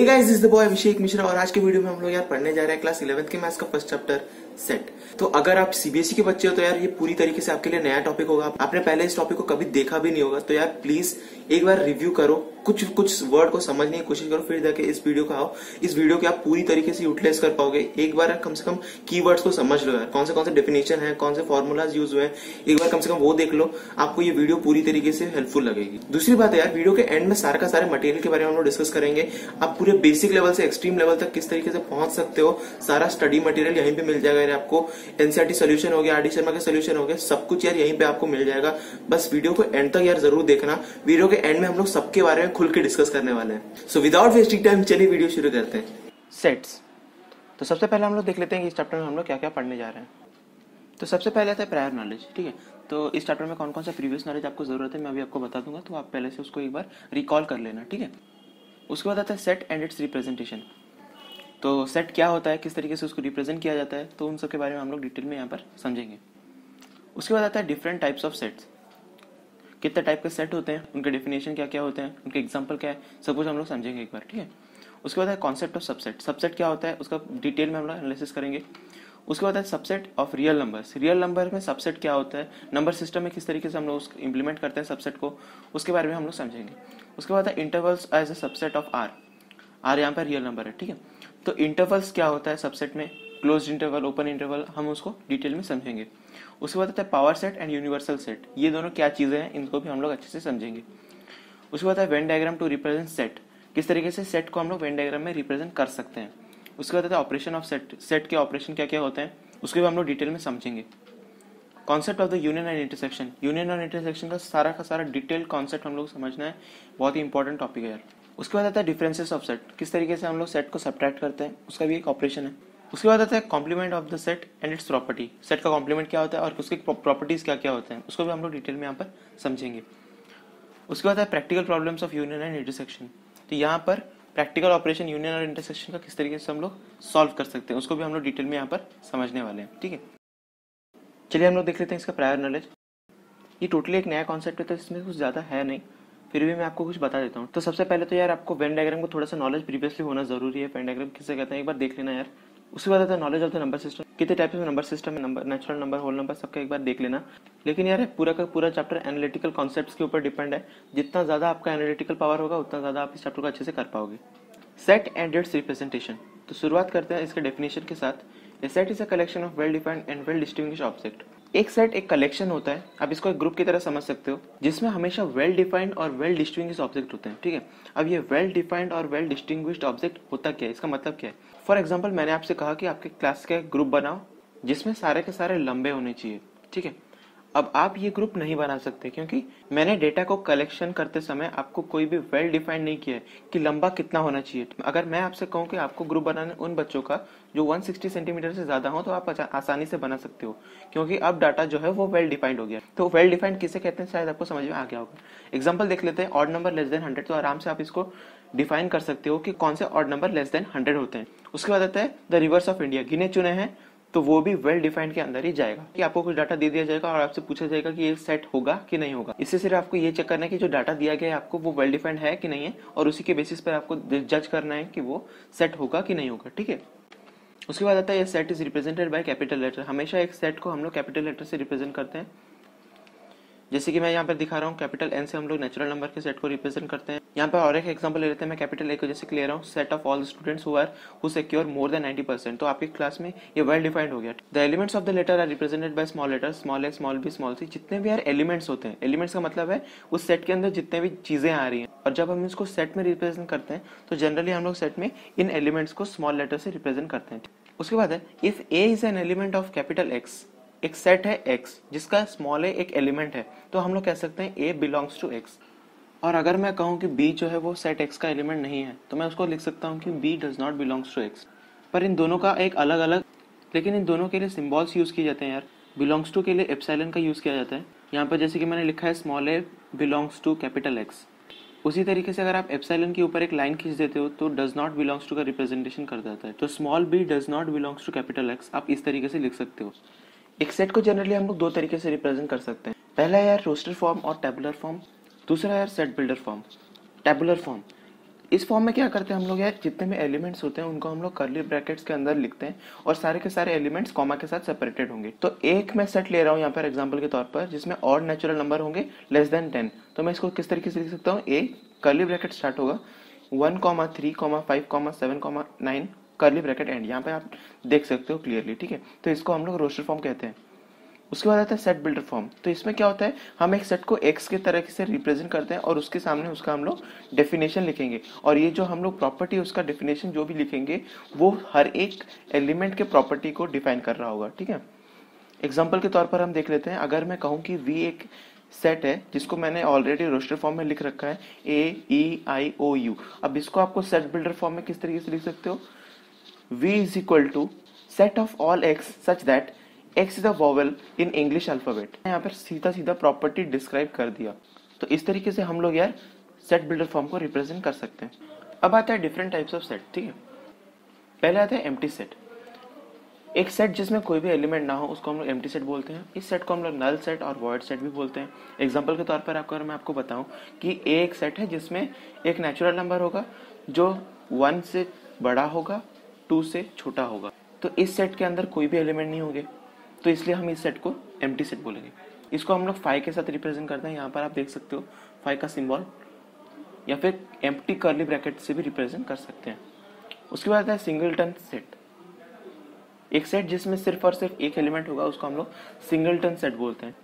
Guys is the boy Abhishek Mishra और आज के वीडियो में हम लोग यार पढ़ने जा रहे हैं क्लास 11th के मैथ्स का फ़र्स्ट चैप्टर सेट तो अगर आप सीबीएसई के बच्चे हो तो यार ये पूरी तरीके से आपके लिए नया टॉपिक होगा। आपने पहले इस टॉपिक को कभी देखा भी नहीं होगा। तो यार प्लीज़ एक बार रिव्यू करो। कुछ कुछ वर्ड को समझने की कोशिश करो, फिर जाके इस वीडियो को आओ। इस वीडियो को आप पूरी तरीके से यूटिलाइज कर पाओगे। एक बार कम से कम कीवर्ड्स को समझ लो यार। कौन से कौन से डेफिनेशन है, कौन से फॉर्मूलाज यूज़ हुए एक बार कम से कम वो देख लो। आपको ये वीडियो पूरी तरीके से हेल्पफुल लगेगी। दूसरी बात है यार वीडियो के एंड में सारे का सारे मटेरियल के बारे में हम लोग डिस्कस करेंगे। आप पूरे बेसिक लेवल से एक्सट्रीम लेवल तक किस तरीके से पहुँच सकते हो? सारा स्टडी मटेरियल यहीं पे मिल जाएगा यार आपको। एनसीआरटी सोल्यूशन हो गया आरडी शर्मा के सोल्यूशन हो गया सब कुछ यार यहीं पे आपको मिल जाएगा। बस वीडियो को एंड तक यार ज़रूर देखना। वीडियो के एंड में हम लोग सबके बारे में खुल के डिस्कस करने वाले हैं। सो विदाउट वेस्टिंग टाइम चलिए वीडियो शुरू करते हैं। सेट्स तो सबसे पहले हम लोग देख लेते हैं कि इस चैप्टर में हम लोग क्या क्या पढ़ने जा रहे हैं। तो सबसे पहले आता है प्रायर नॉलेज ठीक है? तो इस चैप्टर में कौन कौन सा प्रीवियस नॉलेज आपको ज़रूरत है, मैं अभी आपको बता दूँगा तो आप पहले से उसको एक बार रिकॉल कर लेना, ठीक है? उसके बाद आता है सेट एंड इट्स रिप्रेजेंटेशन तो सेट क्या होता है, किस तरीके से उसको रिप्रेजेंट किया जाता है तो उन सब के बारे में हम लोग डिटेल में यहाँ पर समझेंगे. उसके बाद आता है डिफरेंट टाइप्स ऑफ़ सेट्स कितने टाइप के सेट होते हैं, उनके डेफिनेशन क्या क्या होते हैं, उनके एग्ज़ाम्पल क्या है, सब कुछ हम लोग समझेंगे एक बार, ठीक है? उसके बाद है कॉन्सेप्ट ऑफ़ सबसेट सबसेट क्या होता है, उसका डिटेल में हम लोग एनालिसिस करेंगे. उसके बाद है subset of real numbers real number में सबसेट क्या होता है? नंबर सिस्टम में किस तरीके से हम लोग इंप्लीमेंट करते हैं सबसेट को, उसके बारे में हम लोग समझेंगे. उसके बाद है intervals as a subset of R R यहाँ पर रियल नंबर है, ठीक है? तो इंटरवल्स क्या होता है सबसेट में? क्लोज इंटरवल ओपन इंटरवल हम उसको डिटेल में समझेंगे. उसके बाद आता है power set and universal set ये दोनों क्या चीज़ें हैं? इनको भी हम लोग अच्छे से समझेंगे. उसके बाद है Venn diagram to represent set किस तरीके से सेट को हम लोग वेन डायग्राम में रिप्रेजेंट कर सकते हैं? उसके बाद आता है ऑपरेशन ऑफ़ सेट सेट के ऑपरेशन क्या क्या होते हैं? उसके भी हम लोग डिटेल में समझेंगे। Concept of the union and intersection union और इंटरसेक्शन का सारा का सारा डिटेल कॉन्सेप्ट हम लोग समझना है। बहुत ही इंपॉर्टेंट टॉपिक है यार। उसके बाद आता है डिफरेंसेस ऑफ़ सेट किस तरीके से हम लोग सेट को सब्ट्रैक्ट करते हैं, उसका भी एक ऑपरेशन है। उसके बाद आता है complement of the set and its property set का कॉम्प्लीमेंट क्या होता है और उसके प्रॉपर्टीज़ क्या क्या होते हैं, उसको भी हम लोग डिटेल में यहाँ पर समझेंगे। उसके बाद है practical problems of union and intersection तो यहाँ पर प्रैक्टिकल ऑपरेशन यूनियन और इंटरसेक्शन का किस तरीके से हम लोग सॉल्व कर सकते हैं, उसको भी हम लोग डिटेल में यहाँ पर समझने वाले हैं, ठीक है? चलिए हम लोग देख लेते हैं इसका प्रायर नॉलेज ये टोटली एक नया कॉन्सेप्ट है तो इसमें कुछ ज़्यादा है नहीं, फिर भी मैं आपको कुछ बता देता हूँ। तो सबसे पहले तो यार आपको वेन डायग्राम को थोड़ा सा नॉलेज प्रीवियसली होना ज़रूरी है। वेन डायग्राम किससे कहते हैं, एक बार देख लेना यार। उसके बाद knowledge of the number system कितने टाइप के नंबर सिस्टम है number natural number whole number सबका एक बार देख लेना। लेकिन यार, पूरा का पूरा चैप्टर एनालिटिकल कॉन्सेप्ट्स के ऊपर डिपेंड है। जितना ज़्यादा आपका एनालिटिकल पावर होगा, उतना ज़्यादा आप इस चैप्टर को अच्छे से कर पाओगे। सेट एंड इट्स रिप्रेजेंटेशन तो शुरुआत करते हैं इसके डेफिनेशन के साथ। A set is a collection of well defined and well distinguish object एक सेट एक कलेक्शन होता है। आप इसको एक ग्रुप की तरह समझ सकते हो, जिसमें हमेशा वेल डिफाइंड और वेल डिस्टिंग्विश ऑब्जेक्ट होते हैं। ठीक है? अब ये वेल डिफाइंड और वेल डिस्टिंग्विश्ड ऑब्जेक्ट होता क्या है? इसका मतलब क्या है? फॉर एग्ज़ाम्पल मैंने आपसे कहा कि आपके क्लास का ग्रुप बनाओ, जिसमें सारे के सारे लंबे होने चाहिए, ठीक है? अब आप ये ग्रुप नहीं बना सकते, क्योंकि मैंने डेटा को कलेक्शन करते समय आपको कोई भी वेल डिफाइंड नहीं किया है कि लंबा कितना होना चाहिए। अगर मैं आपसे कहूँ कि आपको ग्रुप बनाने, उन बच्चों का जो 160 सेंटीमीटर से ज़्यादा हो तो आप आसानी से बना सकते हो, क्योंकि अब डाटा जो है वो वेल डिफाइंड हो गया तो वेल डिफाइंड किसे कहते हैं, शायद आपको समझ में आ गया होगा। एग्ज़ाम्पल देख लेते हैं odd number less than hundred तो आराम से आप इसको डिफाइन कर सकते हो कि कौन से odd number less than hundred होते हैं। उसके बाद आता है द रिवर्स ऑफ़ इंडिया गिने चुने हैं। तो वो भी वेल डिफाइंड के अंदर ही जाएगा कि आपको कुछ डाटा दे दिया जाएगा और आपसे पूछा जाएगा कि ये सेट होगा कि नहीं होगा। इससे सिर्फ़ आपको ये चेक करना है कि जो डाटा दिया गया है आपको वो वेल डिफाइंड है कि नहीं है और उसी के बेसिस पर आपको जज करना है कि वो सेट होगा कि नहीं होगा, ठीक है? उसके बाद आता है, ये set is represented by capital letter हमेशा एक सेट को हम लोग कैपिटल लेटर से रिप्रेजेंट करते हैं। जैसे कि मैं यहाँ पर दिखा रहा हूँ कैपिटल एन से हम लोग नेचुरल नंबर के सेट को रिप्रेजेंट करते हैं। यहाँ पर और एक एग्जांपल ले लेते हैं, मैं कैपिटल ए को जैसे रहा हूँ set of all students who are who secure more than 90 percent तो आपकी क्लास में ये वेल डिफाइंड हो गया। The elements of the letter are represented by small letter small a small b small c जितने भी यार एलिमेंट्स होते हैं एलिमेंट्स का मतलब है उस सेट के अंदर जितने भी चीज़ें आ रही हैं। और जब हम इसको सेट में रिप्रेजेंट करते हैं तो जनरली हम लोग सेट में इन एलिमेंट्स को स्मॉल लेटर से रिप्रेजेंट करते हैं। उसके बाद if a is an element of capital X एक सेट है एक्स जिसका स्मॉल ए एक एलिमेंट है तो हम लोग कह सकते हैं ए बिलोंग्स टू एक्स और अगर मैं कहूँ कि बी जो है वो सेट एक्स का एलिमेंट नहीं है तो मैं उसको लिख सकता हूँ कि b does not belongs to X पर इन दोनों का एक अलग अलग लेकिन इन दोनों के लिए सिम्बॉल्स यूज़ किए जाते हैं यार. बिलोंग्स टू के लिए एप्साइलन का यूज़ किया जाता है. यहाँ पर जैसे कि मैंने लिखा है small a belongs to capital X उसी तरीके से अगर आप एप्साइलन के ऊपर एक लाइन खींच देते हो तो डज नॉट बिलोंग्स टू का रिप्रेजेंटेशन कर जाता है. तो small b does not belongs to capital X आप इस तरीके से लिख सकते हो. एक सेट को जनरली हम लोग दो तरीके से रिप्रेजेंट कर सकते हैं. पहला यार रोस्टर फॉर्म और टेबुलर फॉर्म दूसरा यार set builder form tabular form इस फॉर्म में क्या करते हैं हम लोग यार? जितने भी एलिमेंट्स होते हैं, उनको हम लोग करली ब्रैकेट्स के अंदर लिखते हैं और सारे के सारे एलिमेंट्स कॉमा के साथ सेपरेटेड होंगे। तो एक मैं सेट ले रहा हूँ यहाँ पर एग्ज़ाम्पल के तौर पर, जिसमें और नेचुरल नंबर होंगे लेस देन टेन तो मैं इसको किस तरीके से लिख सकता हूँ? ए करली ब्रैकेट स्टार्ट होगा। One comma three comma five comma seven comma nine curly bracket end यहाँ पे आप देख सकते हो क्लियरली ठीक है? तो इसको हम लोग रोस्टर फॉर्म कहते हैं। उसके बाद आता है सेट बिल्डर फॉर्म तो इसमें क्या होता है? हम एक सेट को एक्स के तरह से रिप्रेजेंट करते हैं और उसके सामने उसका हम लोग डेफिनेशन लिखेंगे. और ये जो हम लोग प्रॉपर्टी है उसका डेफिनेशन जो भी लिखेंगे, वो हर एक एलिमेंट के प्रॉपर्टी को डिफाइन कर रहा होगा. ठीक है? एग्ज़ाम्पल के तौर पर हम देख लेते हैं. अगर मैं कहूँ कि वी एक सेट है, जिसको मैंने ऑलरेडी रोस्टर फॉर्म में लिख रखा है ए ई आई ओ यू अब इसको आपको सेट बिल्डर फॉर्म में किस तरीके से लिख सकते हो? V is equal to set of all x such that x is a in English alphabet यहाँ पर सीधा सीधा प्रॉपर्टी डिस्क्राइब कर दिया। तो इस तरीके से हम लोग यार सेट बिल्डर फॉर्म को रिप्रेजेंट कर सकते हैं। अब आता है डिफरेंट टाइप्स ऑफ़ सेट ठीक है? पहले आता है एम्प्टी सेट एक सेट जिसमें कोई भी एलिमेंट ना हो, उसको हम लोग एम्प्टी सेट बोलते हैं। इस सेट को हम लोग नल सेट और वॉइड सेट भी बोलते हैं। एग्ज़ाम्पल के तौर पर आपको, अगर मैं आपको बताऊँ कि ए एक सेट है जिसमें एक नेचुरल नंबर होगा, जो वन से बड़ा होगा टू से छोटा होगा। तो इस सेट के अंदर कोई भी एलिमेंट नहीं होंगे। तो इसलिए हम इस सेट को एम्प्टी सेट बोलेंगे। इसको हम लोग फाइव के साथ रिप्रेजेंट करते हैं। यहाँ पर आप देख सकते हो फाइव का सिम्बॉल या फिर एम्प्टी कर्ली ब्रैकेट से भी रिप्रेजेंट कर सकते हैं। उसके बाद आता है सिंगलटन सेट एक सेट जिसमें सिर्फ़ और सिर्फ़ एक एलिमेंट होगा, उसको हम लोग सिंगलटन सेट बोलते हैं।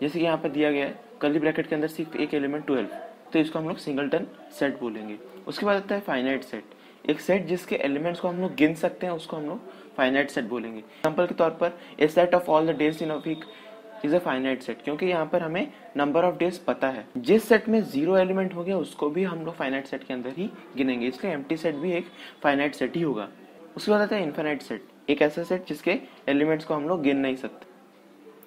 जैसे कि यहाँ पर दिया गया है कर्ली ब्रैकेट के अंदर सिर्फ़ एक एलिमेंट ट्वेल्व तो इसको हम लोग सिंगलटन सेट बोलेंगे। उसके बाद आता है फाइनाइट सेट एक सेट जिसके एलिमेंट्स को हम लोग गिन सकते हैं, उसको हम लोग फाइनाइट सेट बोलेंगे। एग्ज़ाम्पल के तौर पर a set of all the days in a week is a finite set क्योंकि यहाँ पर हमें नंबर ऑफ़ डेज़ पता है। जिस सेट में ज़ीरो एलिमेंट हो गया, उसको भी हम लोग फाइनाइट सेट के अंदर ही गिनेंगे, इसलिए एम्प्टी सेट भी एक फाइनाइट सेट ही होगा। उसके बाद आता है इन्फाइनाइट सेट एक ऐसा सेट जिसके एलिमेंट्स को हम लोग गिन नहीं सकते।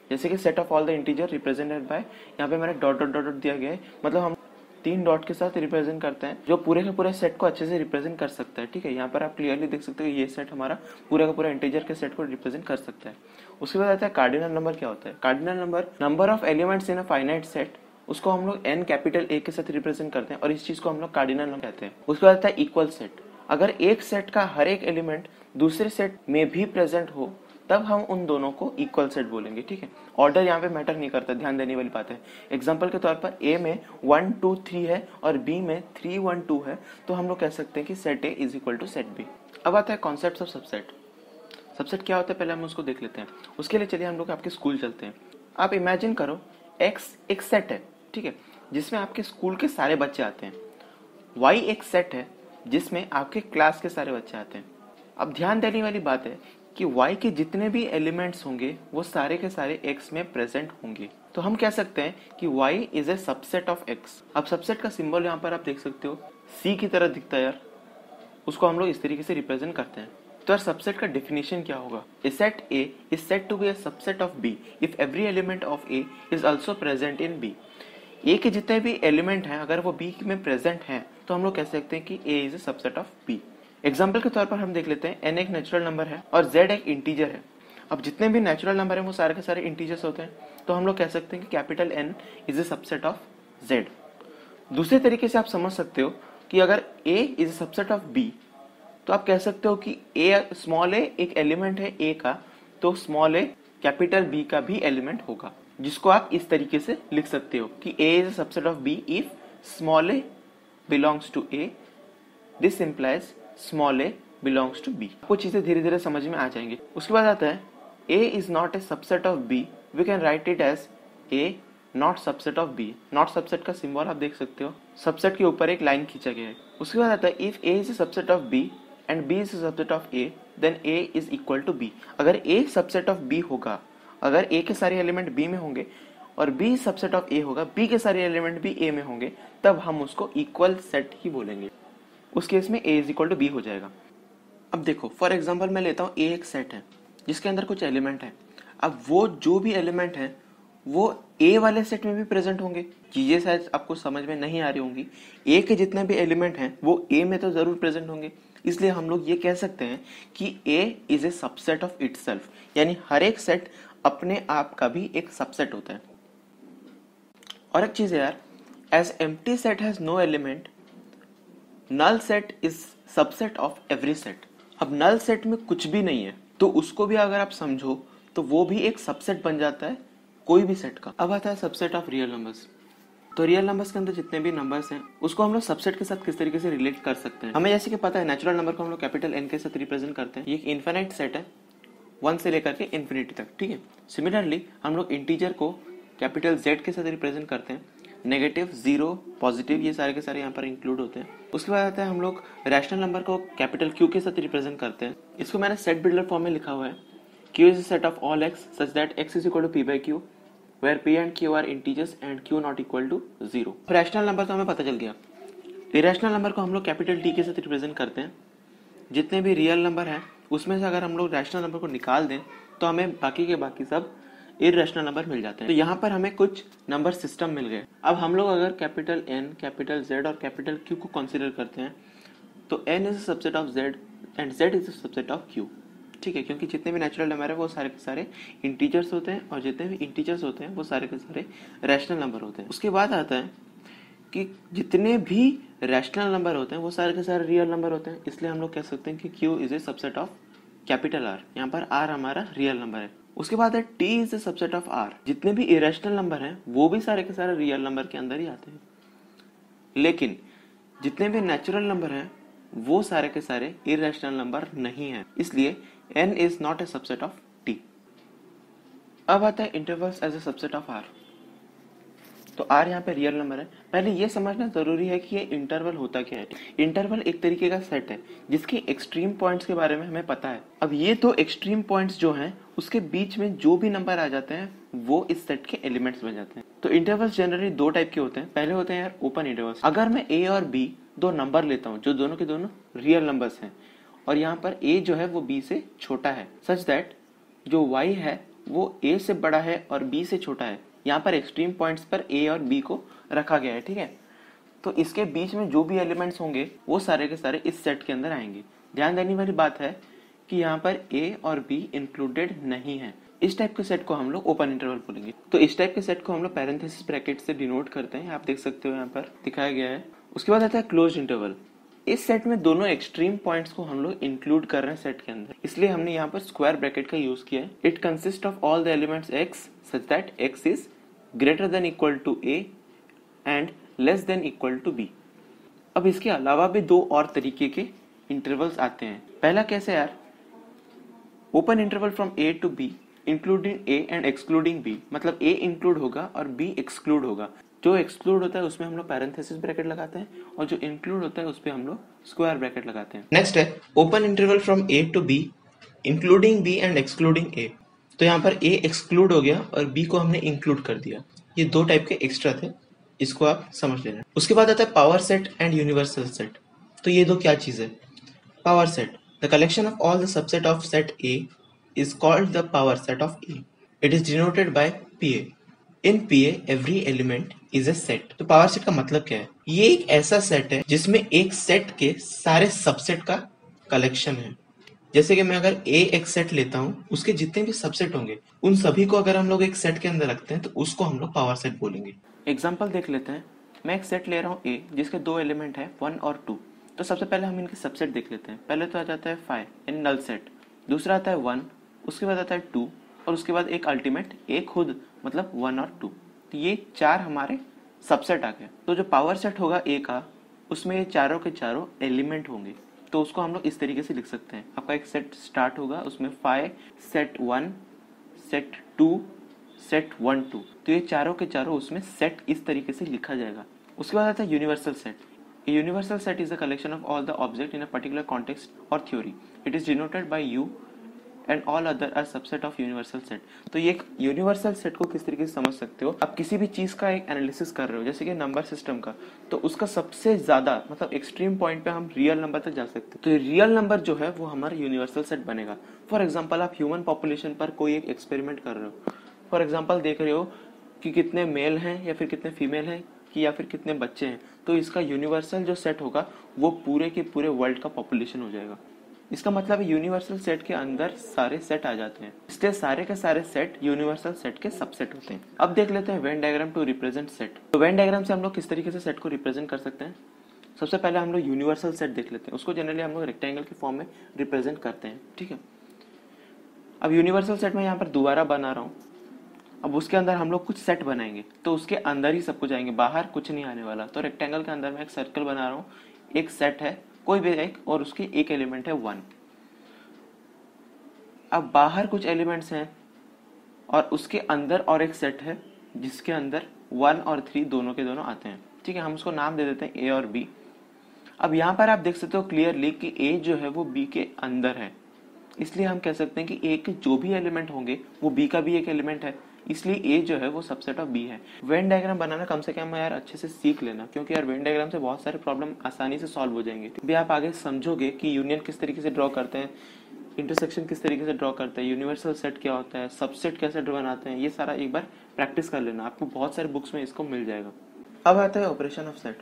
जैसे कि set of all the integer represented by यहाँ पे मैंने डॉट डॉट डॉट दिया गया है। मतलब हम तीन डॉट के साथ रिप्रेजेंट करते हैं, जो पूरे के पूरे सेट को अच्छे से रिप्रेजेंट कर सकता है, ठीक है? यहाँ पर आप क्लियरली देख सकते हो, ये सेट हमारा पूरा का पूरा इंटीजर के सेट को रिप्रेजेंट कर सकता है। उसके बाद आता है कार्डिनल नंबर क्या होता है? Cardinal number number of elements in a finite set उसको हम लोग एन कैपिटल ए के साथ रिप्रेजेंट करते हैं और इस चीज़ को हम लोग कार्डिनल नंबर कहते हैं। उसके बाद आता है इक्वल सेट अगर एक सेट का हर एक एलिमेंट दूसरे सेट में भी प्रेजेंट हो तब हम उन दोनों को इक्वल सेट बोलेंगे, ठीक है? ऑर्डर यहाँ पे मैटर नहीं करता, ध्यान देने वाली बात है। एग्ज़ाम्पल के तौर पर ए में वन टू थ्री है और बी में थ्री वन टू है तो हम लोग कह सकते हैं कि set A is equal to set B अब आता है कॉन्सेप्ट ऑफ़ सबसेट सबसेट क्या होता है? पहले हम उसको देख लेते हैं। उसके लिए चलिए हम लोग आपके स्कूल चलते हैं। आप इमेजिन करो एक्स एक सेट है, ठीक है? जिसमें आपके स्कूल के सारे बच्चे आते हैं। वाई एक सेट है जिसमें आपके क्लास के सारे बच्चे आते हैं। अब ध्यान देने वाली बात है कि y के जितने भी एलिमेंट्स होंगे, वो सारे के सारे x में प्रेजेंट होंगे। तो हम कह सकते हैं कि y is a subset of x. अब सबसेट का सिंबल यहाँ पर आप देख सकते हो। C की तरह दिखता है यार। उसको हम लोग इस तरीके से रिप्रेजेंट करते हैं। तो यार सबसेट का डेफिनेशन क्या होगा? A set A is set to be a subset of B if every element of A is also present in B A के जितने भी एलिमेंट हैं, अगर वो बी में प्रेजेंट हैं तो हम लोग कह सकते हैं कि A is a subset of B example के तौर पर हम देख लेते हैं एन एक नेचुरल नंबर है और जेड एक इंटीजर है। अब जितने भी नेचुरल नंबर है, वो सारे के सारे इंटीजर्स होते हैं। तो हम लोग कह सकते हैं कि capital N is a subset of Z दूसरे तरीके से आप समझ सकते हो कि अगर A is a subset of B तो आप कह सकते हो कि ए स्मॉल ए एक एलिमेंट है ए का तो स्मॉल ए कैपिटल बी का भी एलिमेंट होगा, जिसको आप इस तरीके से लिख सकते हो कि A is a subset of B if small a belongs to A this implies small a belongs to B कुछ चीज़ें धीरे धीरे समझ में आ जाएँगे। उसके बाद आता है A is not a subset of B we can write it as A not subset of B not subset का सिंबल आप देख सकते हो। सबसेट के ऊपर एक लाइन खींचा गया है। उसके बाद आता है if A is a subset of B and B is a subset of A then A is equal to B अगर ए सबसेट ऑफ़ बी होगा, अगर ए के सारे एलिमेंट बी में होंगे और बी सबसेट ऑफ़ ए होगा बी के सारे एलिमेंट भी ए में होंगे, तब हम उसको इक्वल सेट ही बोलेंगे। उस केस में A is equal to B हो जाएगा। अब देखो फॉर एग्ज़ाम्पल मैं लेता हूँ ए एक सेट है, जिसके अंदर कुछ एलिमेंट है। अब वो जो भी एलिमेंट है, वो ए वाले सेट में भी प्रेजेंट होंगे। चीज़ें शायद आपको समझ में नहीं आ रही होंगी। ए के जितने भी एलिमेंट हैं, वो ए में तो ज़रूर प्रेजेंट होंगे। इसलिए हम लोग ये कह सकते हैं कि A is a subset of it यानी हर एक सेट अपने आप का भी एक सबसेट होता है। और एक चीज़ है यार as empty set has no element null set is subset of every set अब नल सेट में कुछ भी नहीं है तो उसको भी अगर आप समझो तो वो भी एक सबसेट बन जाता है, कोई भी सेट का। अब आता है सबसेट ऑफ़ रियल नंबर्स तो रियल नंबर्स के अंदर जितने भी नंबर्स हैं, उसको हम लोग सबसेट के साथ किस तरीके से रिलेट कर सकते हैं? हमें जैसे कि पता है नेचुरल नंबर को हम लोग कैपिटल एन के साथ रिप्रेजेंट करते हैं। ये एक इन्फिनाइट सेट है वन से लेकर के इन्फिनिटी तक, ठीक है? सिमिलरली हम लोग इंटीजर को कैपिटल जेड के साथ रिप्रेजेंट करते हैं। नेगेटिव ज़ीरो पॉजिटिव ये सारे के सारे यहाँ पर इंक्लूड होते हैं। उसके बाद आता है हम लोग रैशनल नंबर को कैपिटल क्यू के साथ रिप्रेजेंट करते हैं। इसको मैंने सेट बिल्डर फॉर्म में लिखा हुआ है। Q is set of all x such that x is equal to p by q where p and q are integers and q not equal to zero rational number तो हमें पता चल गया। Irrational number को हम लोग capital T के साथ रिप्रेजेंट करते हैं। जितने भी रियल नंबर हैं, उसमें से अगर हम लोग रैशनल नंबर को निकाल दें तो हमें बाकी के बाकी सब इरेशनल नंबर मिल जाते हैं। तो यहाँ पर हमें कुछ नंबर सिस्टम मिल गए। अब हम लोग अगर कैपिटल एन कैपिटल जेड और कैपिटल क्यू को कंसिडर करते हैं तो N is subset of Z and Z is subset of Q ठीक है, क्योंकि जितने भी नेचुरल नंबर है, वो सारे के सारे इंटीजर्स होते हैं, और जितने भी इंटीजर्स होते हैं, वो सारे के सारे रैशनल नंबर होते हैं। उसके बाद आता है कि जितने भी रैशनल नंबर होते हैं, वो सारे के सारे रियल नंबर होते हैं। इसलिए हम लोग कह सकते हैं कि Q is a subset of capital R यहाँ पर आर हमारा रियल नंबर है। उसके बाद है T is subset of R जितने भी इरेशनल नंबर हैं, वो भी सारे के सारे रियल नंबर के अंदर ही आते हैं। लेकिन जितने भी नेचुरल नंबर हैं, वो सारे के सारे इरेशनल नंबर नहीं है। इसलिए N is not a subset of T अब आता है intervals as a subset of R तो आर यहाँ पे रियल नंबर है। पहले ये समझना ज़रूरी है कि ये इंटरवल होता क्या है। इंटरवल एक तरीके का सेट है, जिसके एक्सट्रीम पॉइंट्स के बारे में हमें पता है। अब ये तो एक्सट्रीम पॉइंट्स जो हैं उसके बीच में जो भी नंबर आ जाते हैं, वो इस सेट के एलिमेंट्स बन जाते हैं। तो इंटरवल्स जनरली दो टाइप के होते हैं। पहले होते हैं यार ओपन इंटरवल्स अगर मैं ए और बी दो नंबर लेता हूँ, जो दोनों के दोनों रियल नंबर्स हैं, और यहाँ पर ए जो है वो बी से छोटा है सच दैट जो वाई है, वो ए से बड़ा है और बी से छोटा है। यहाँ पर एक्सट्रीम पॉइंट्स पर ए और बी को रखा गया है, ठीक है? तो इसके बीच में जो भी एलिमेंट्स होंगे, वो सारे के सारे इस सेट के अंदर आएँगे। ध्यान देने वाली बात है कि यहाँ पर ए और बी इंक्लूडेड नहीं है। इस टाइप के सेट को हम लोग ओपन इंटरवल बोलेंगे। तो इस टाइप के सेट को हम लोग पैरेंथेसिस ब्रैकेट से डिनोट करते हैं। आप देख सकते हो यहाँ पर दिखाया गया है। उसके बाद आता है क्लोज इंटरवल इस सेट में दोनों एक्सट्रीम पॉइंट्स को हम लोग इंक्लूड कर रहे हैं सेट के अंदर। इसलिए हमने यहाँ पर स्क्वायर ब्रैकेट का यूज़ किया है। It consist of all the elements x such that x is greater than equal to a and less than equal to b अब इसके अलावा भी दो और तरीके के इंटरवल्स आते हैं। पहला कैसे यार? Open interval from a to b including a and excluding b मतलब ए इंक्लूड होगा और बी एक्सक्लूड होगा। जो एक्सक्लूड होता है उसमें हम लोग पैरेंथेसिस ब्रैकेट लगाते हैं और जो इंक्लूड होता है उस पर हम लोग स्क्वायर ब्रैकेट लगाते हैं। नेक्स्ट है open interval from a to b including b and excluding a तो यहाँ पर ए एक्सक्लूड हो गया और बी को हमने इंक्लूड कर दिया। ये दो टाइप के एक्स्ट्रा थे, इसको आप समझ लेना। उसके बाद आता है power set and universal set तो ये दो क्या चीज़ है? Power set collection of all the subset of set A is called the power set of A it is denoted by P A in P every element is a set तो power set का मतलब क्या है? ये एक ऐसा set है जिसमें एक सेट के सारे सबसेट का कलेक्शन है। जैसे कि मैं अगर ए एक सेट लेता हूँ, उसके जितने भी सबसेट होंगे, उन सभी को अगर हम लोग एक सेट के अंदर रखते हैं तो उसको हम लोग पावर सेट बोलेंगे। एग्ज़ाम्पल देख लेते हैं। मैं एक सेट ले रहा हूँ ए जिसके दो एलिमेंट है वन और टू तो सबसे पहले हम इनके सबसेट देख लेते हैं। पहले तो आ जाता है फाइव इन नल सेट दूसरा आता है वन उसके बाद आता है टू और उसके बाद एक अल्टीमेट ए खुद मतलब वन और टू तो ये चार हमारे सबसेट आ गए। तो जो पावर सेट होगा ए का, उसमें ये चारों के चारों एलिमेंट होंगे। तो उसको हम लोग इस तरीके से लिख सकते हैं। आपका एक सेट स्टार्ट होगा, उसमें five set one set two set one two तो ये चारों के चारों उसमें सेट इस तरीके से लिखा जाएगा। उसके बाद आता है universal set universal set is a collection of all the object in a particular context और theory it is denoted by U and all other are subset of universal set तो ये यूनिवर्सल सेट को किस तरीके से समझ सकते हो? आप किसी भी चीज़ का एक एनालिसिस कर रहे हो, जैसे कि नंबर सिस्टम का तो उसका सबसे ज़्यादा मतलब एक्सट्रीम पॉइंट पे हम रियल नंबर तक जा सकते हैं। तो रियल नंबर जो है, वो हमारा यूनिवर्सल सेट बनेगा। फॉर एग्ज़ाम्पल आप ह्यूमन पॉपुलेशन पर कोई एक एक्सपेरिमेंट कर रहे हो। फॉर एग्ज़ाम्पल देख रहे हो कि कितने मेल हैं या फिर कितने फीमेल हैं कि या फिर कितने बच्चे हैं। तो इसका यूनिवर्सल जो सेट होगा, वो पूरे के पूरे वर्ल्ड का पॉपुलेशन हो जाएगा। इसका मतलब यूनिवर्सल सेट के अंदर सारे सेट आ जाते हैं। इसलिए सारे के सारे सेट यूनिवर्सल सेट के सबसेट होते हैं। अब देख लेते हैं Venn diagram to represent set तो वेन डायग्राम से हम लोग किस तरीके से सेट को रिप्रेजेंट कर सकते हैं? सबसे पहले हम लोग यूनिवर्सल सेट देख लेते हैं। उसको जनरली हम लोग रेक्टेंगल के फॉर्म में रिप्रेजेंट करते हैं। ठीक है? अब यूनिवर्सल सेट में यहाँ पर दोबारा बना रहा हूँ। अब उसके अंदर हम लोग कुछ सेट बनाएँगे। तो उसके अंदर ही सब कुछ आएँगे। बाहर कुछ नहीं आने वाला। तो रेक्टेंगल के अंदर मैं एक सर्कल बना रहा हूँ। एक सेट है। कोई भी एक और उसके एक एलिमेंट है वन अब बाहर कुछ एलिमेंट्स हैं और उसके अंदर और एक सेट है, जिसके अंदर वन और थ्री दोनों के दोनों आते हैं। ठीक है, हम उसको नाम दे देते हैं ए और बी अब यहाँ पर आप देख सकते हो क्लियरली कि ए जो है वो बी के अंदर है। इसलिए हम कह सकते हैं कि ए के जो भी एलिमेंट होंगे, वो बी का भी एक एलिमेंट है। इसलिए ए जो है वो सबसेट ऑफ़ बी है। वेन डायग्राम बनाना कम से कम यार अच्छे से सीख लेना, क्योंकि यार वेन डायग्राम से बहुत सारे प्रॉब्लम आसानी से सॉल्व हो जाएँगे। भी आप आगे समझोगे कि यूनियन किस तरीके से ड्रॉ करते हैं इंटरसेक्शन किस तरीके से ड्रॉ करते हैं यूनिवर्सल सेट क्या होता है सबसेट कैसे बनाते हैं, ये सारा एक बार प्रैक्टिस कर लेना। आपको बहुत सारे बुक्स में इसको मिल जाएगा। अब आता है ऑपरेशन ऑफ़ सेट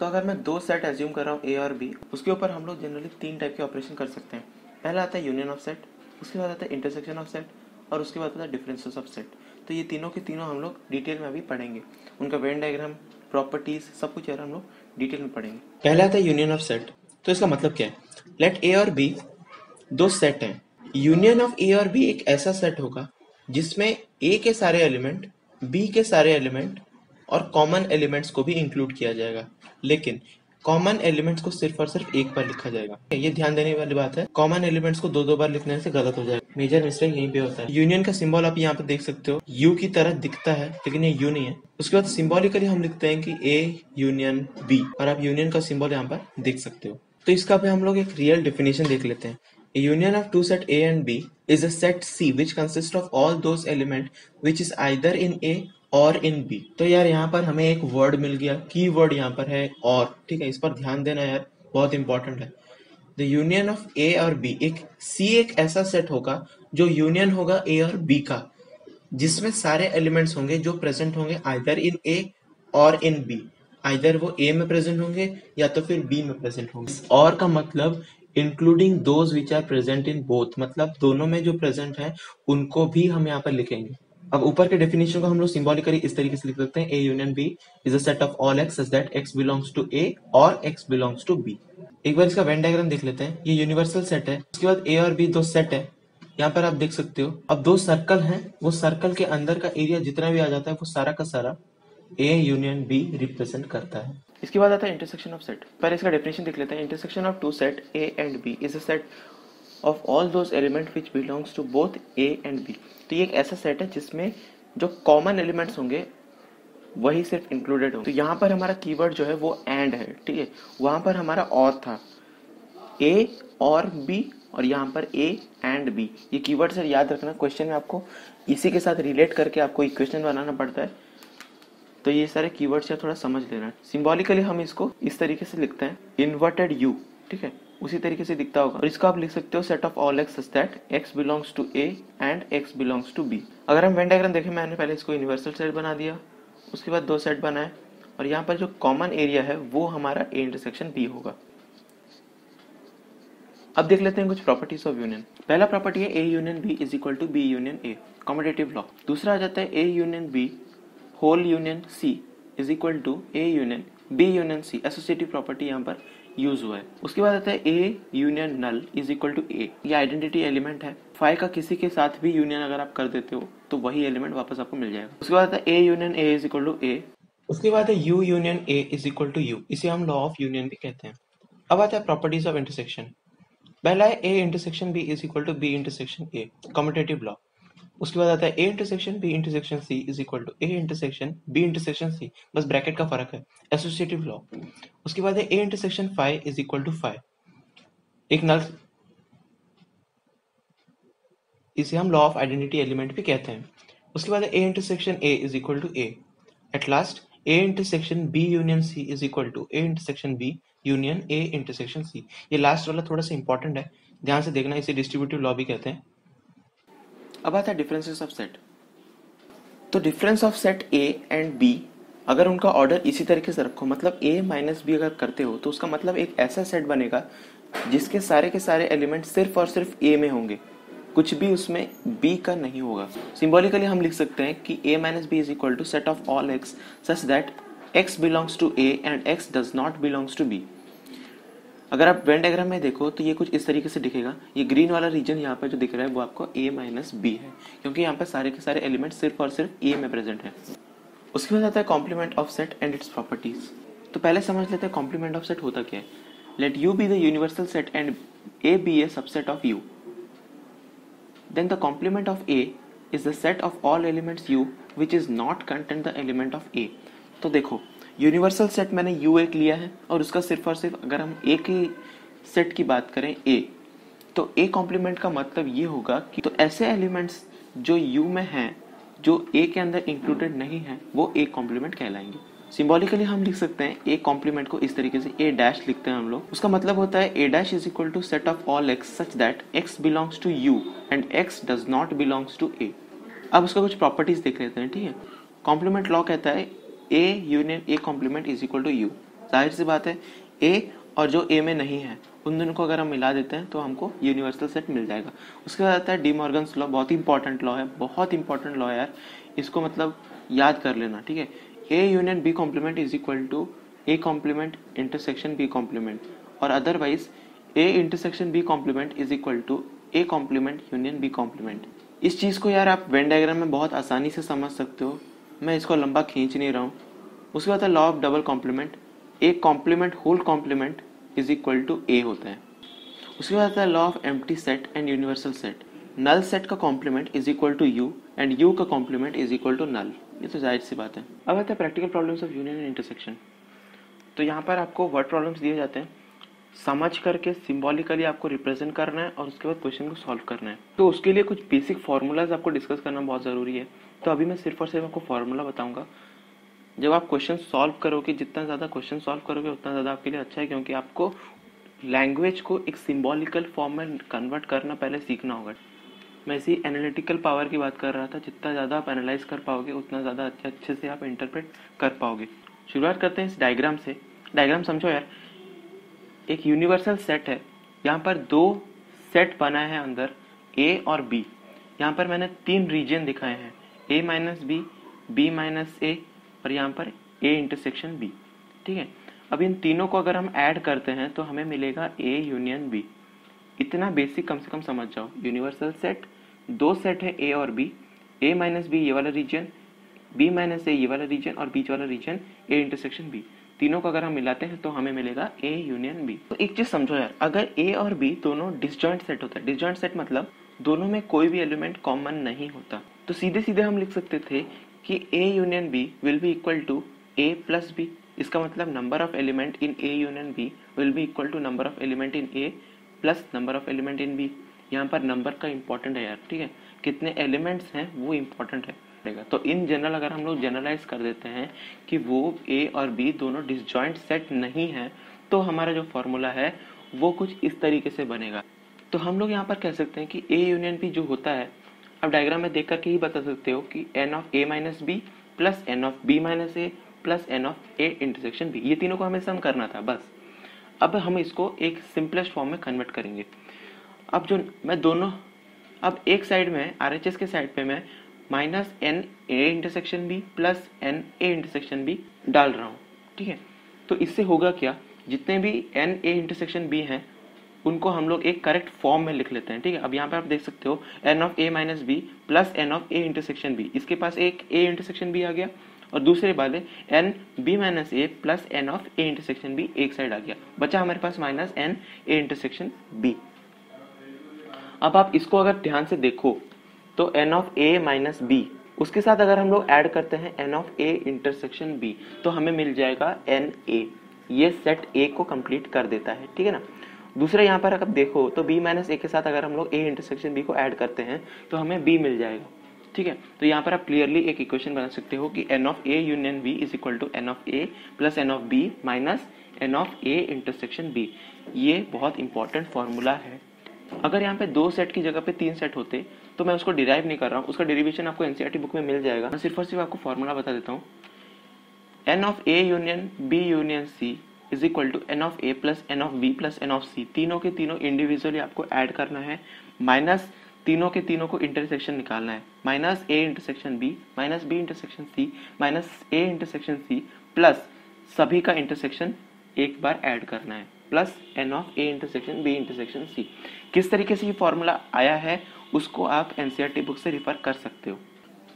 तो अगर मैं दो सेट एज्यूम कर रहा हूँ ए और बी उसके ऊपर हम लोग जनरली तीन टाइप के ऑपरेशन कर सकते हैं। पहला आता है यूनियन ऑफ़ सेट उसके बाद आता है इंटरसेक्शन ऑफ़ सेट और उसके बाद आता है डिफरेंसेस ऑफ़ सेट तो ये तीनों के तीनों हम लोग डिटेल में अभी पढ़ेंगे। उनका वेन डायग्राम प्रॉपर्टीज़ सब कुछ यार हम लोग डिटेल में पढ़ेंगे। पहला है यूनियन ऑफ़ सेट तो इसका मतलब क्या है? लेट ए और बी दो सेट हैं। यूनियन ऑफ़ ए और बी एक ऐसा सेट होगा, जिसमें ए के सारे एलिमेंट बी के सारे एलिमेंट और कॉमन एलिमेंट्स को भी इंक्लूड किया जाएगा। लेकिन कॉमन एलिमेंट्स को सिर्फ़ और सिर्फ़ एक बार लिखा जाएगा। ये ध्यान देने वाली बात है। कॉमन एलिमेंट्स को दो दो बार लिखने से गलत हो जाएगा। मेजर मिस्टेक यहीं पे होता है। यूनियन का सिंबल आप यहाँ पे देख सकते हो। यू की तरह दिखता है, लेकिन ये यू नहीं है। उसके बाद सिंबॉलिकली हम लिखते हैं कि ए यूनियन बी और आप यूनियन का सिंबल यहाँ पर देख सकते हो। तो इसका हम लोग एक रियल डेफिनेशन देख लेते हैं। Union of two set A and B is a set C, which consists of all those element which is either in A और इन बी तो यार यहाँ पर हमें एक वर्ड मिल गया। की वर्ड यहाँ पर है और। ठीक है, इस पर ध्यान देना यार, बहुत इंपॉर्टेंट है। द यूनियन ऑफ़ ए और बी एक सी एक ऐसा सेट होगा जो यूनियन होगा ए और बी का, जिसमें सारे एलिमेंट्स होंगे जो प्रेजेंट होंगे आइदर इन ए और इन बी आइदर वो ए में प्रेजेंट होंगे या तो फिर बी में प्रेजेंट होंगे। और का मतलब including those which are present in both मतलब दोनों में जो प्रेजेंट है, उनको भी हम यहाँ पर लिखेंगे। अब ऊपर के डेफिनेशन को हम लोग सिंबॉलिकली इस तरीके से लिख सकते हैं A union B is a set of all x that x belongs to A और एक्स बिलोंग्स टू बी एक बार इसका वेन डायग्राम देख लेते हैं। ये यूनिवर्सल सेट है। उसके बाद ए और बी दो सेट है। यहाँ पर आप देख सकते हो। अब दो सर्कल हैं। वो सर्कल के अंदर का एरिया जितना भी आ जाता है, वो सारा का सारा ए यूनियन बी रिप्रेजेंट करता है। इसके बाद आता है इंटरसेक्शन ऑफ़ सेट पहले इसका डेफिनेशन देख लेते हैं। Intersection of two set A and B is a set of all those element which belongs to both A and B तो ये एक ऐसा सेट है जिसमें जो कॉमन एलिमेंट्स होंगे, वही सिर्फ़ इंक्लूडेड होंगे। तो यहाँ पर हमारा कीवर्ड जो है वो एंड है, ठीक है? वहाँ पर हमारा और था। ए और बी और यहाँ पर ए एंड बी ये कीवर्ड सर याद रखना। क्वेश्चन में आपको इसी के साथ रिलेट करके आपको इक्वेशन बनाना पड़ता है। तो ये सारे कीवर्ड्स या थोड़ा समझ लेना। सिंबॉलिकली हम इसको इस तरीके से लिखते हैं। इन्वर्टेड यू ठीक है? उसी तरीके से दिखता होगा। और इसको आप लिख सकते हो set of all x that x belongs to A and x belongs to B अगर हम वेन डायग्राम देखें, मैंने पहले इसको यूनिवर्सल सेट बना दिया, उसके बाद दो सेट बनाए, और यहाँ पर जो कॉमन एरिया है, वो हमारा ए इंटरसेक्शन बी होगा। अब देख लेते हैं कुछ प्रॉपर्टीज़ ऑफ़ यूनियन पहला प्रॉपर्टी है A union B is equal to B union A competitive law दूसरा आ जाता है A union B whole union C is equal to A union B union C associative property यहाँ पर use हुआ है। उसके बाद आता है A union null is equal to A ये आइडेंटिटी एलिमेंट है। फाइव का किसी के साथ भी यूनियन अगर आप कर देते हो तो वही एलिमेंट वापस आपको मिल जाएगा। उसके बाद आता है A union A is equal to A उसके बाद है U union A is equal to U इसे हम लॉ ऑफ़ यूनियन भी कहते हैं। अब आता है प्रॉपर्टीज़ ऑफ़ इंटरसेक्शन पहला है A intersection B is equal to B intersection A competitive law उसके बाद आता है A intersection B intersection C is equal to A intersection B intersection C बस ब्रैकेट का फ़र्क है। एसोसिएटिव लॉ उसके बाद है A intersection five is equal to five एक नल इसे हम लॉ ऑफ़ आइडेंटिटी एलिमेंट भी कहते हैं। उसके बाद A intersection A is equal to A at last A intersection B union C is equal to A intersection B union A intersection C ये last वाला थोड़ा सा इंपॉर्टेंट है। ध्यान से देखना, इसे डिस्ट्रीब्यूटिव लॉ भी कहते हैं। अब आता है डिफरेंसेस ऑफ़ सेट तो difference of set A and B अगर उनका ऑर्डर इसी तरीके से रखो मतलब ए माइनस बी अगर करते हो तो उसका मतलब एक ऐसा सेट बनेगा, जिसके सारे के सारे एलिमेंट सिर्फ़ और सिर्फ़ ए में होंगे। कुछ भी उसमें बी का नहीं होगा। सिंबॉलिकली हम लिख सकते हैं कि A minus B is equal to set of all x such that x belongs to A and x does not belongs to b अगर आप वेन डायग्राम में देखो तो ये कुछ इस तरीके से दिखेगा। ये ग्रीन वाला रीजन यहाँ पर जो दिख रहा है, वो आपको ए माइनस बी है। क्योंकि यहाँ पे सारे के सारे एलिमेंट सिर्फ़ और सिर्फ़ ए में प्रेजेंट है। उसके बाद आता है complement of set and its properties तो पहले समझ लेते हैं कॉम्प्लीमेंट ऑफ़ सेट होता क्या है। Let U be the universal set and A be a subset of U then the complement of A is the set of all elements U, which is not contain the element of A. तो देखो universal set मैंने you एक लिया है और उसका सिर्फ़ और सिर्फ़ अगर हम ए की सेट की बात करें ए तो ए कॉम्प्लीमेंट का मतलब ये होगा कि तो ऐसे एलिमेंट्स जो यू में हैं, जो ए के अंदर इंक्लूडेड नहीं है, वो ए कॉम्प्लीमेंट कहलाएँगे। सिंबॉलिकली हम लिख सकते हैं ए कॉम्प्लीमेंट को इस तरीके से ए डैश लिखते हैं हम लोग। उसका मतलब होता है A dash is equal to set of all x such that x belongs to U and x does not belongs to A अब उसका कुछ प्रॉपर्टीज़ देख लेते हैं, ठीक है? कॉम्प्लीमेंट लॉ कहता है A union A complement is equal to U ज़ाहिर सी बात है ए और जो ए में नहीं है, उन दोनों को अगर हम मिला देते हैं तो हमको यूनिवर्सल सेट मिल जाएगा। उसके बाद आता है डी मॉर्गन्स लॉ बहुत ही इंपॉर्टेंट लॉ है, बहुत इंपॉर्टेंट लॉ है यार। इसको मतलब याद कर लेना, ठीक है? A union B complement is equal to A complement intersection B complement और otherwise A intersection B complement is equal to A complement union B complement इस चीज़ को यार आप वेन डायग्राम में बहुत आसानी से समझ सकते हो। मैं इसको लंबा खींच नहीं रहा हूँ। उसके बाद लॉ ऑफ़ डबल कॉम्प्लीमेंट एक complement whole complement is equal to A होता है। उसके बाद law of empty set and universal set null set का complement is equal to U and U का complement is equal to null ये तो ज़ाहिर सी बात है। अब आता है practical problems of union and intersection तो यहाँ पर आपको वर्ड प्रॉब्लम्स दिए जाते हैं। समझ करके सिंबॉलिकली आपको रिप्रेजेंट करना है और उसके बाद क्वेश्चन को सॉल्व करना है। तो उसके लिए कुछ बेसिक फार्मूलाज आपको डिस्कस करना बहुत ज़रूरी है। तो अभी मैं सिर्फ़ और सिर्फ़ आपको फार्मूला बताऊँगा। जब आप क्वेश्चन सॉल्व करोगे, जितना ज़्यादा क्वेश्चन सॉल्व करोगे, उतना ज़्यादा आपके लिए अच्छा है, क्योंकि आपको लैंग्वेज को एक सिंबॉलिकल फॉर्म में कन्वर्ट करना पहले सीखना होगा। मैं इसी एनालिटिकल पावर की बात कर रहा था, जितना ज़्यादा आप एनालाइज कर पाओगे, उतना ज़्यादा अच्छे अच्छे से आप इंटरप्रेट कर पाओगे। शुरुआत करते हैं इस डायग्राम से। डायग्राम समझो यार। एक यूनिवर्सल सेट है। यहाँ पर दो सेट बनाए हैं अंदर ए और बी यहाँ पर मैंने तीन रीजन दिखाए हैं। A minus B B minus A और यहाँ पर ए इंटरसेक्शन बी ठीक है? अब इन तीनों को अगर हम ऐड करते हैं तो हमें मिलेगा ए यूनियन बी इतना बेसिक कम से कम समझ जाओ। यूनिवर्सल सेट दो सेट है ए और बी ए माइनस बी ये वाला रीजन बी माइनस ए ये वाला रीजन और बीच वाला रीजन ए इंटरसेक्शन बी तीनों को अगर हम मिलाते हैं तो हमें मिलेगा ए यूनियन बी तो एक चीज़ समझो यार, अगर ए और बी दोनों डिसजॉइंट सेट होता है डिसजॉइंट सेट मतलब दोनों में कोई भी एलिमेंट कॉमन नहीं होता। तो सीधे सीधे हम लिख सकते थे कि A union B will be equal to A plus B इसका मतलब number of element in A union B will be equal to number of element in A plus number of element in B यहाँ पर number का important है यार, ठीक है? कितने एलिमेंट्स हैं, वो इंपॉर्टेंट है। तो इन जनरल अगर हम लोग जनरलाइज कर देते हैं कि वो ए और बी दोनों डिसजॉइंट सेट नहीं है तो हमारा जो फॉर्मूला है, वो कुछ इस तरीके से बनेगा। तो हम लोग यहाँ पर कह सकते हैं कि ए यूनियन बी जो होता है अब डायग्राम में देख करके ही बता सकते हो कि n of A minus B plus n of B minus A plus n of A intersection B ये तीनों को हमें सम करना था, बस। अब हम इसको एक सिंपलेस्ट फॉर्म में कन्वर्ट करेंगे। अब जो मैं दोनों, अब एक साइड में आर एच एस के साइड पे मैं minus n A intersection B plus n A intersection B डाल रहा हूँ, ठीक है? तो इससे होगा क्या? जितने भी एन ए इंटरसेक्शन बी हैं उनको हम लोग एक करेक्ट फॉर्म में लिख लेते हैं, ठीक है? अब यहाँ पे आप देख सकते हो n of A minus B plus n of A intersection B इसके पास एक ए इंटरसेक्शन बी आ गया और दूसरे वाले n B minus A plus n of A intersection B एक साइड आ गया। बचा हमारे पास minus n A intersection B अब आप इसको अगर ध्यान से देखो तो n of A minus B उसके साथ अगर हम लोग ऐड करते हैं n of A intersection B तो हमें मिल जाएगा एन ए ये सेट ए को कंप्लीट कर देता है, ठीक है ना? दूसरा यहाँ पर अगर देखो तो बी माइनस ए के साथ अगर हम लोग ए इंटरसेक्शन बी को ऐड करते हैं तो हमें बी मिल जाएगा। ठीक है? तो यहाँ पर आप क्लियरली एक इक्वेशन बना सकते हो कि n of A union B is equal to n of A plus n of B minus n of A intersection B ये बहुत इंपॉर्टेंट फॉर्मूला है। अगर यहाँ पे दो सेट की जगह पे तीन सेट होते तो मैं उसको डिराइव नहीं कर रहा हूँ। उसका डेरिवेशन आपको एनसीआरटी बुक में मिल जाएगा। मैं सिर्फ़ और सिर्फ़ आपको फॉर्मूला बता देता हूँ। N of A union B union C is equal to n of A plus n of B plus n of C तीनों के तीनों इंडिविजुअली आपको ऐड करना है. माइनस तीनों के तीनों को इंटरसेक्शन निकालना है. Minus A intersection B minus B intersection C minus A intersection C plus सभी का इंटरसेक्शन एक बार ऐड करना है. Plus n of A intersection B intersection C किस तरीके से ये फॉर्मूला आया है, उसको आप एनसीईआरटी बुक से रिफर कर सकते हो.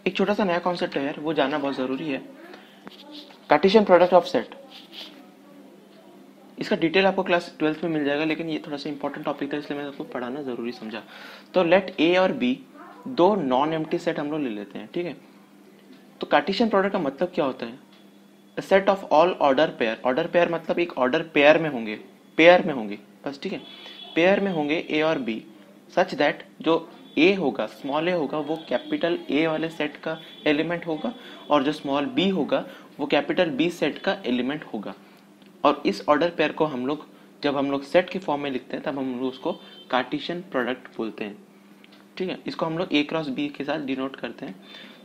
एक छोटा सा नया कॉन्सेप्ट है यार, वो जानना बहुत ज़रूरी है. कार्टेशियन प्रोडक्ट ऑफ़ सेट इसका डिटेल आपको क्लास ट्वेल्थ में मिल जाएगा, लेकिन ये थोड़ा सा इंपॉर्टेंट टॉपिक था, इसलिए मैंने आपको पढ़ाना ज़रूरी समझा। तो लेट ए और बी दो नॉन एम सेट हम लोग ले लेते हैं, ठीक है? तो कार्टिशियन प्रोडक्ट का मतलब क्या होता है? Set of all order pair order pair मतलब एक ऑर्डर पेयर में होंगे पेयर में होंगे, बस ठीक है? पेयर में होंगे ए और बी सच दैट जो ए होगा स्मॉल ए होगा, वो कैपिटल ए वाले सेट का एलिमेंट होगा, और जो स्मॉल बी होगा, वो कैपिटल बी सेट का एलिमेंट होगा। और इस ऑर्डर पेयर को हम लोग, जब हम लोग सेट के फॉर्म में लिखते हैं, तब हम लोग उसको कार्टिशियन प्रोडक्ट बोलते हैं। ठीक है? इसको हम लोग ए क्रॉस बी के साथ डिनोट करते हैं।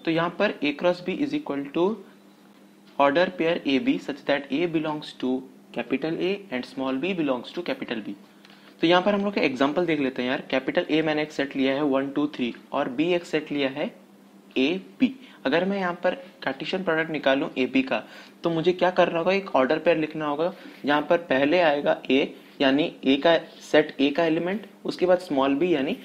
तो यहाँ पर A cross B is equal to order pair A B such that A belongs to capital A and small B belongs to capital B तो यहाँ पर हम लोग एग्ज़ाम्पल देख लेते हैं यार। कैपिटल ए मैंने एक सेट लिया है वन टू थ्री और बी एक सेट लिया है ए बी अगर मैं यहाँ पर कार्टिशियन प्रोडक्ट निकालू ए बी का तो मुझे क्या करना होगा? एक ऑर्डर पेयर लिखना होगा, जहाँ पर पहले आएगा ए यानी ए का सेट ए का एलिमेंट उसके बाद स्मॉल बी यानी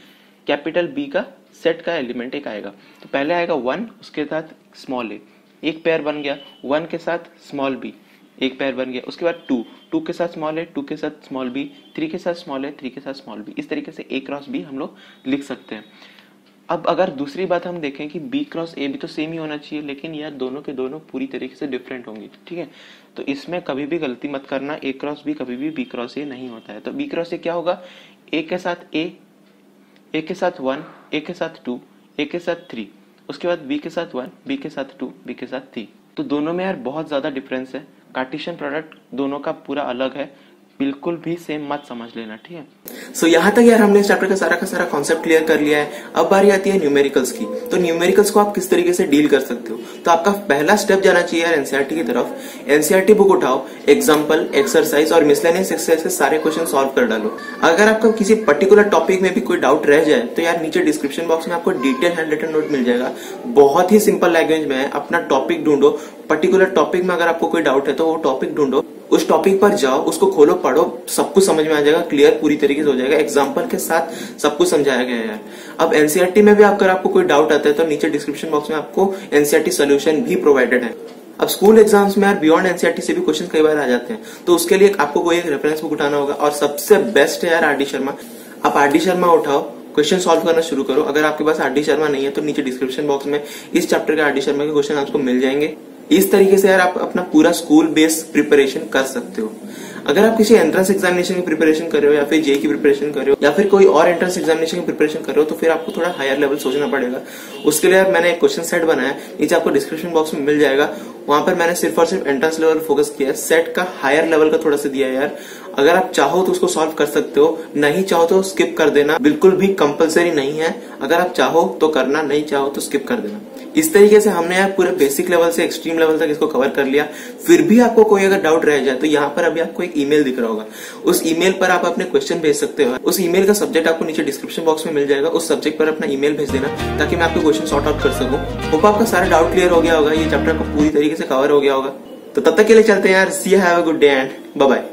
कैपिटल बी का सेट का एलिमेंट एक आएगा। तो पहले आएगा वन उसके साथ स्मॉल ए एक पेयर बन गया वन के साथ स्मॉल बी एक पेयर बन गया, उसके बाद टू टू के साथ स्मॉल ए टू के साथ स्मॉल बी थ्री के साथ स्मॉल ए थ्री के साथ स्मॉल बी इस तरीके से ए क्रॉस बी हम लोग लिख सकते हैं। अब अगर दूसरी बात हम देखें कि बी क्रॉस ए भी तो सेम ही होना चाहिए, लेकिन यार दोनों के दोनों पूरी तरीके से डिफरेंट होंगे, ठीक है? तो इसमें कभी भी गलती मत करना ए क्रॉस बी कभी भी बी क्रॉस ए नहीं होता है। तो बी क्रॉस ए क्या होगा? ए के साथ ए ए के साथ वन ए के साथ टू ए के साथ थ्री उसके बाद बी के साथ वन बी के साथ टू बी के साथ थ्री तो दोनों में यार बहुत ज़्यादा डिफरेंस है। कार्टिशियन प्रोडक्ट दोनों का पूरा अलग है। बिल्कुल भी सेम मत समझ लेना ठीक है? सो so, यहाँ तक यार हमने इस चैप्टर का सारा का सारा कॉन्सेप्ट क्लियर कर लिया है। अब बारी आती है न्यूमेरिकल्स की। तो न्यूमेरिकल्स को आप किस तरीके से डील कर सकते हो? तो आपका पहला स्टेप जाना चाहिए यार एनसीआरटी की तरफ़। एनसीआरटी बुक उठाओ एग्ज़ाम्पल एक्सरसाइज और मिसलेनियस एक्सरसाइज के सारे क्वेश्चन सॉल्व कर डालो। अगर आपका किसी पर्टिकुलर टॉपिक में भी कोई डाउट रह जाए तो यार नीचे डिस्क्रिप्शन बॉक्स में आपको डिटेल हैंड रिटन नोट मिल जाएगा। बहुत ही सिंपल लैंग्वेज में अपना टॉपिक ढूंढो। पर्टिकुलर टॉपिक में अगर आपको कोई डाउट है तो वो टॉपिक ढूंढो। उस टॉपिक पर जाओ, उसको खोलो, पढ़ो, सब कुछ समझ में आ जाएगा क्लियर पूरी तरीके से हो जाएगा। एग्ज़ाम्पल के साथ सब कुछ समझाया गया है अब एनसीआरटी में भी अगर आपको कोई डाउट आता है तो नीचे डिस्क्रिप्शन बॉक्स में आपको एनसीआरटी सोल्यूशन भी प्रोवाइडेड है। अब स्कूल एग्ज़ाम्स में यार बियॉन्ड एनसीआरटी से भी क्वेश्चन कई बार आ जाते हैं। तो उसके लिए आपको कोई एक रेफरेंस बुक उठाना होगा। और सबसे बेस्ट है यार आर डी शर्मा। आप आर डी शर्मा उठाओ क्वेश्चन सॉल्व करना शुरू करो। अगर आपके पास आर डी शर्मा नहीं है तो नीचे डिस्क्रिप्शन बॉक्स में इस चैप्टर के आर डी शर्मा के क्वेश्चन आपको मिल जाएँगे। इस तरीके से यार आप अपना पूरा स्कूल बेस्ड प्रिपरेशन कर सकते हो। अगर आप किसी एंट्रेंस एग्जामिनेशन की प्रिपरेशन कर रहे हो या फिर जे की प्रिपरेशन कर रहे हो या फिर कोई और एंट्रेंस एग्जामिनेशन की प्रिपरेशन कर रहे हो तो फिर आपको थोड़ा हायर लेवल सोचना पड़ेगा। उसके लिए मैंने एक क्वेश्चन सेट बनाया, नीचे आपको डिस्क्रिप्शन बॉक्स में मिल जाएगा। वहाँ पर मैंने सिर्फ़ और सिर्फ़ एंट्रेंस लेवल फोकस किया सेट का हायर लेवल का थोड़ा सा दिया यार। अगर आप चाहो तो उसको सॉल्व कर सकते हो। नहीं चाहो तो स्किप कर देना। बिल्कुल भी कंपलसरी नहीं है। अगर आप चाहो तो करना, नहीं चाहो तो स्किप कर देना। इस तरीके से हमने यार पूरे बेसिक लेवल से एक्सट्रीम लेवल तक इसको कवर कर लिया। फिर भी आपको कोई अगर डाउट रह जाए तो यहाँ पर अभी आपको एक ईमेल दिख रहा होगा। उस ईमेल पर आप अपने क्वेश्चन भेज सकते हो। उस ईमेल का सब्जेक्ट आपको नीचे डिस्क्रिप्शन बॉक्स में मिल जाएगा। उस सब्जेक्ट पर अपना ईमेल भेज देना, ताकि मैं आपके क्वेश्चन सॉर्ट आउट कर सकूँ। होप आपका सारा डाउट क्लियर हो गया होगा। ये चैप्टर को पूरी तरीके से कवर हो गया होगा। तो तब तक के लिए चलते हैं यार। See have a good day and bye